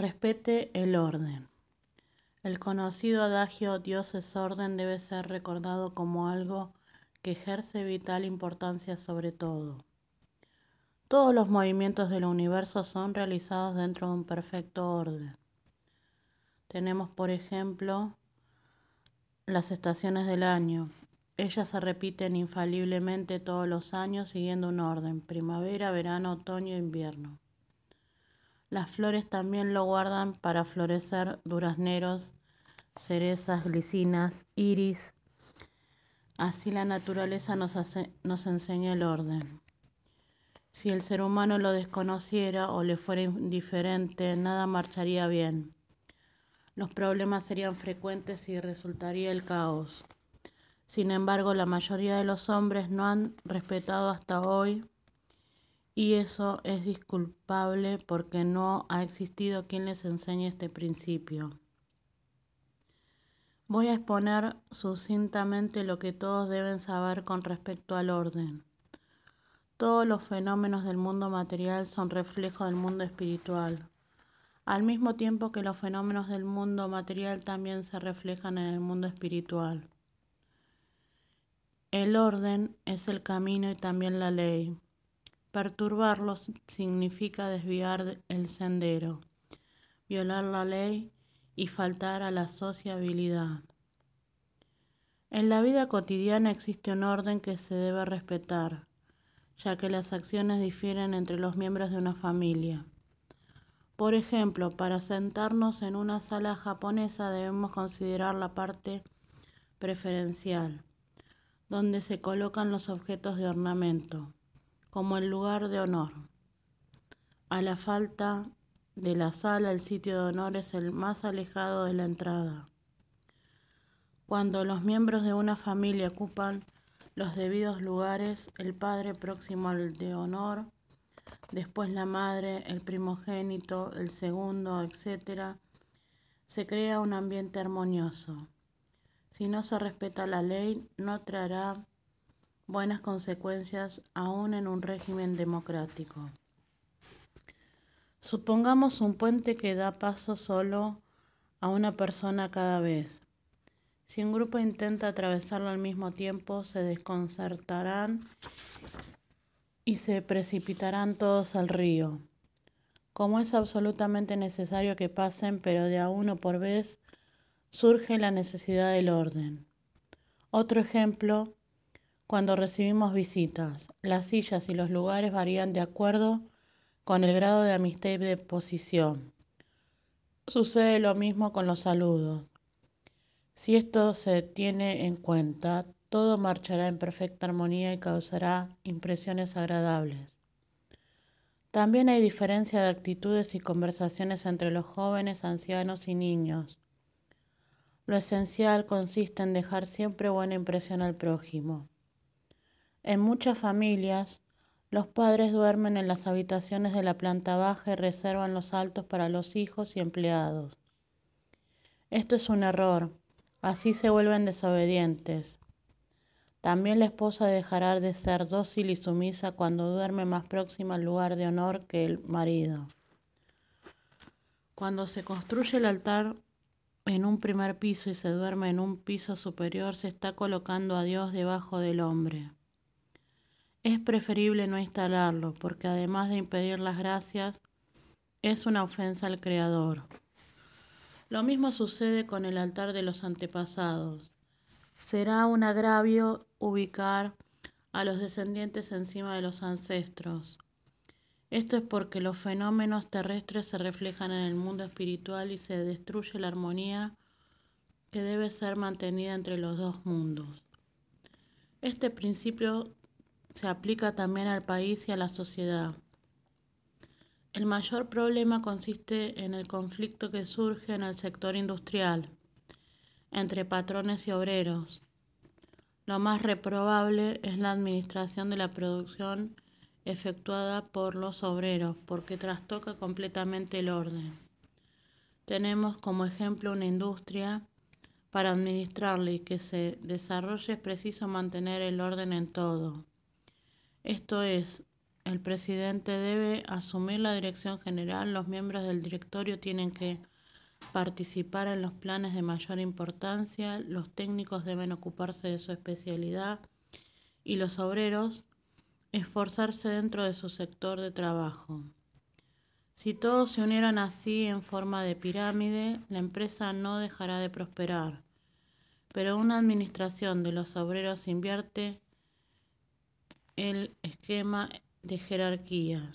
Respete el orden. El conocido adagio Dios es orden debe ser recordado como algo que ejerce vital importancia sobre todo. Todos los movimientos del universo son realizados dentro de un perfecto orden. Tenemos, por ejemplo, las estaciones del año. Ellas se repiten infaliblemente todos los años siguiendo un orden, primavera, verano, otoño e invierno. Las flores también lo guardan para florecer durazneros, cerezas, glicinas, iris. Así la naturaleza nos, nos enseña el orden. Si el ser humano lo desconociera o le fuera indiferente, nada marcharía bien. Los problemas serían frecuentes y resultaría el caos. Sin embargo, la mayoría de los hombres no han respetado hasta hoy y eso es disculpable porque no ha existido quien les enseñe este principio. Voy a exponer sucintamente lo que todos deben saber con respecto al orden. Todos los fenómenos del mundo material son reflejo del mundo espiritual, al mismo tiempo que los fenómenos del mundo material también se reflejan en el mundo espiritual. El orden es el camino y también la ley. Perturbarlos significa desviar el sendero, violar la ley y faltar a la sociabilidad. En la vida cotidiana existe un orden que se debe respetar, ya que las acciones difieren entre los miembros de una familia. Por ejemplo, para sentarnos en una sala japonesa debemos considerar la parte preferencial, donde se colocan los objetos de ornamento como el lugar de honor. A la falta de la sala, el sitio de honor es el más alejado de la entrada. Cuando los miembros de una familia ocupan los debidos lugares, el padre próximo al de honor, después la madre, el primogénito, el segundo, etc., se crea un ambiente armonioso. Si no se respeta la ley, no traerá buenas consecuencias aún en un régimen democrático. Supongamos un puente que da paso solo a una persona cada vez. Si un grupo intenta atravesarlo al mismo tiempo, se desconcertarán y se precipitarán todos al río. Como es absolutamente necesario que pasen, pero de a uno por vez, surge la necesidad del orden. Otro ejemplo cuando recibimos visitas. Las sillas y los lugares varían de acuerdo con el grado de amistad y de posición. Sucede lo mismo con los saludos. Si esto se tiene en cuenta, todo marchará en perfecta armonía y causará impresiones agradables. También hay diferencia de actitudes y conversaciones entre los jóvenes, ancianos y niños. Lo esencial consiste en dejar siempre buena impresión al prójimo. En muchas familias, los padres duermen en las habitaciones de la planta baja y reservan los altos para los hijos y empleados. Esto es un error, así se vuelven desobedientes. También la esposa dejará de ser dócil y sumisa cuando duerme más próxima al lugar de honor que el marido. Cuando se construye el altar en un primer piso y se duerme en un piso superior, se está colocando a Dios debajo del hombre. Es preferible no instalarlo porque además de impedir las gracias, es una ofensa al Creador. Lo mismo sucede con el altar de los antepasados. Será un agravio ubicar a los descendientes encima de los ancestros. Esto es porque los fenómenos terrestres se reflejan en el mundo espiritual y se destruye la armonía que debe ser mantenida entre los dos mundos. Este principio se aplica también al país y a la sociedad. El mayor problema consiste en el conflicto que surge en el sector industrial entre patrones y obreros. Lo más reprobable es la administración de la producción efectuada por los obreros porque trastoca completamente el orden. Tenemos como ejemplo una industria para administrarla y que se desarrolle es preciso mantener el orden en todo. Esto es, el presidente debe asumir la dirección general, los miembros del directorio tienen que participar en los planes de mayor importancia, los técnicos deben ocuparse de su especialidad y los obreros esforzarse dentro de su sector de trabajo. Si todos se unieran así en forma de pirámide, la empresa no dejará de prosperar. Pero una administración de los obreros invierte el esquema de jerarquía,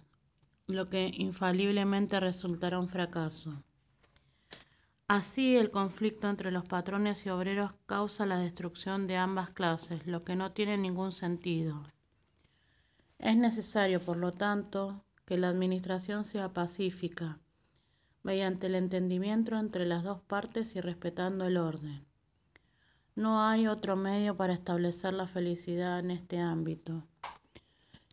lo que infaliblemente resultará un fracaso. Así, el conflicto entre los patrones y obreros causa la destrucción de ambas clases, lo que no tiene ningún sentido. Es necesario, por lo tanto, que la administración sea pacífica, mediante el entendimiento entre las dos partes y respetando el orden. No hay otro medio para establecer la felicidad en este ámbito.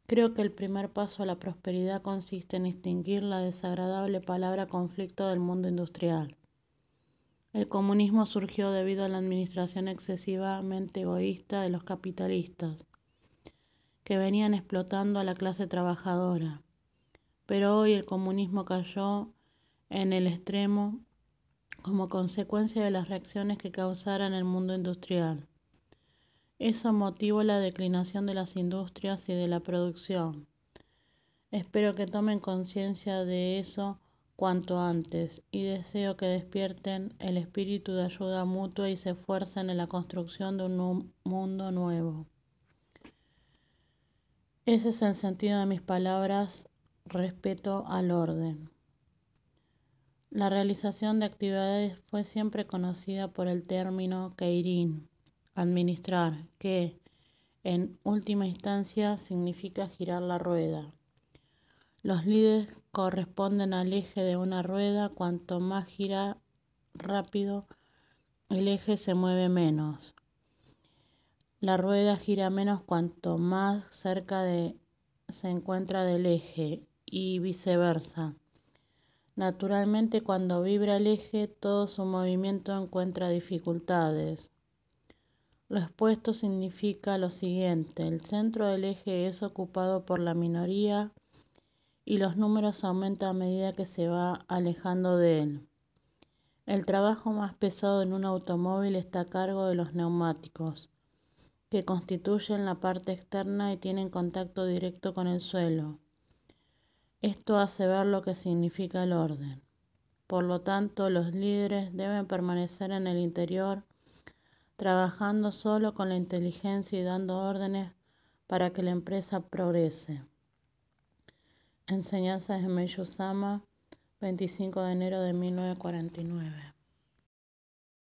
Creo que el primer paso a la prosperidad consiste en distinguir la desagradable palabra conflicto del mundo industrial. El comunismo surgió debido a la administración excesivamente egoísta de los capitalistas, que venían explotando a la clase trabajadora. Pero hoy el comunismo cayó en el extremo como consecuencia de las reacciones que causaran el mundo industrial. Eso motivó la declinación de las industrias y de la producción. Espero que tomen conciencia de eso cuanto antes y deseo que despierten el espíritu de ayuda mutua y se esfuercen en la construcción de un mundo nuevo. Ese es el sentido de mis palabras respeto al orden. La realización de actividades fue siempre conocida por el término Keirin Administrar, que en última instancia significa girar la rueda. Los líderes corresponden al eje de una rueda, cuanto más gira rápido, el eje se mueve menos. La rueda gira menos cuanto más cerca de, se encuentra del eje y viceversa. Naturalmente, cuando vibra el eje, todo su movimiento encuentra dificultades. Lo expuesto significa lo siguiente, el centro del eje es ocupado por la minoría y los números aumentan a medida que se va alejando de él. El trabajo más pesado en un automóvil está a cargo de los neumáticos, que constituyen la parte externa y tienen contacto directo con el suelo. Esto hace ver lo que significa el orden. Por lo tanto, los líderes deben permanecer en el interior trabajando solo con la inteligencia y dando órdenes para que la empresa progrese. Enseñanzas de Meiyusama, 25 de enero de 1949.